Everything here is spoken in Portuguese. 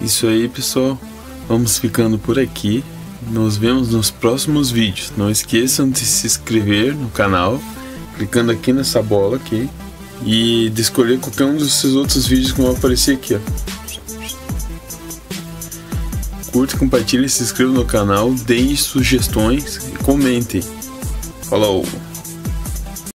Isso aí, pessoal. Vamos ficando por aqui. Nos vemos nos próximos vídeos. Não esqueçam de se inscrever no canal, clicando aqui nessa bola aqui e de escolher qualquer um desses outros vídeos que vão aparecer aqui, ó. Curta, compartilhe, se inscreva no canal, deem sugestões e comentem. Falou!